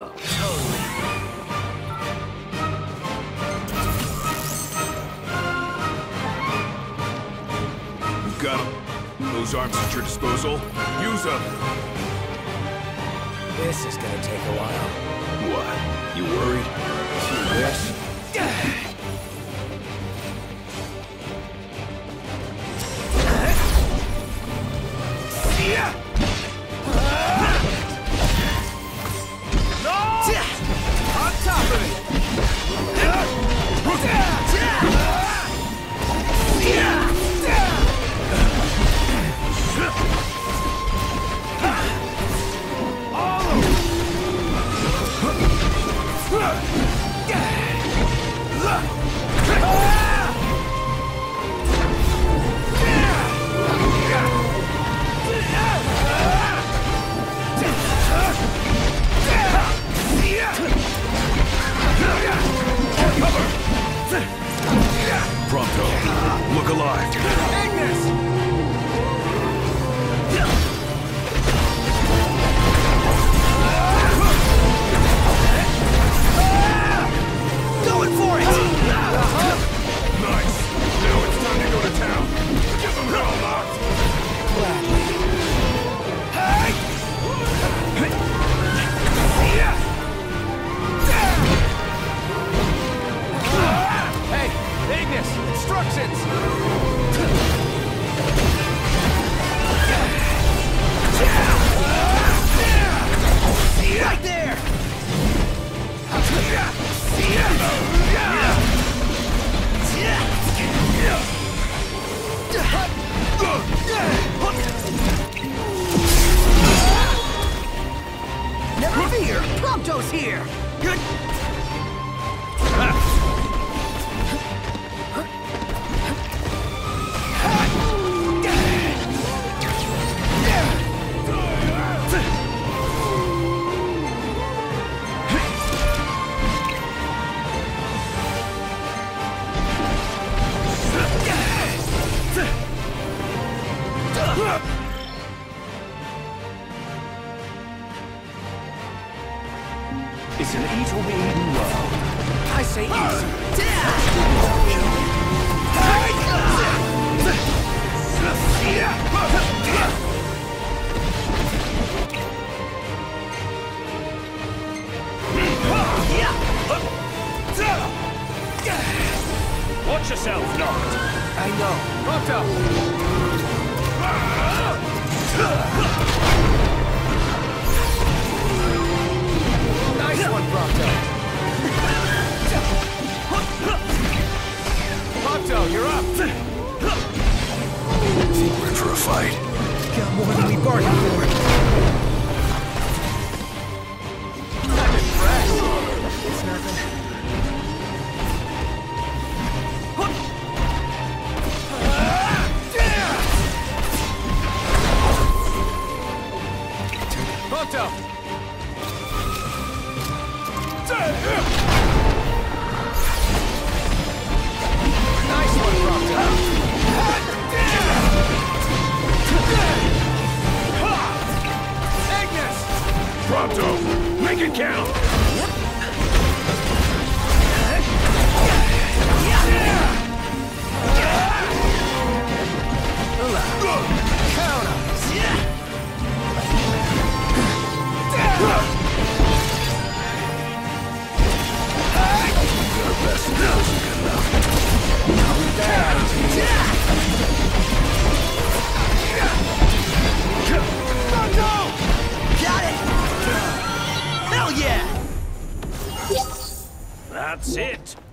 You've got those arms at your disposal. Use them. This is gonna take a while. What? You worried? Yes. Prompto. Look alive. Here! It's an eat or be eaten world. I say eat. Watch yourself, Noct. I know. Prompto! Nice fight. Got more than we bargained for. I'm impressed. It's nothing. Prompto! Nice count. Count 'em. Our best now isn't good That's it.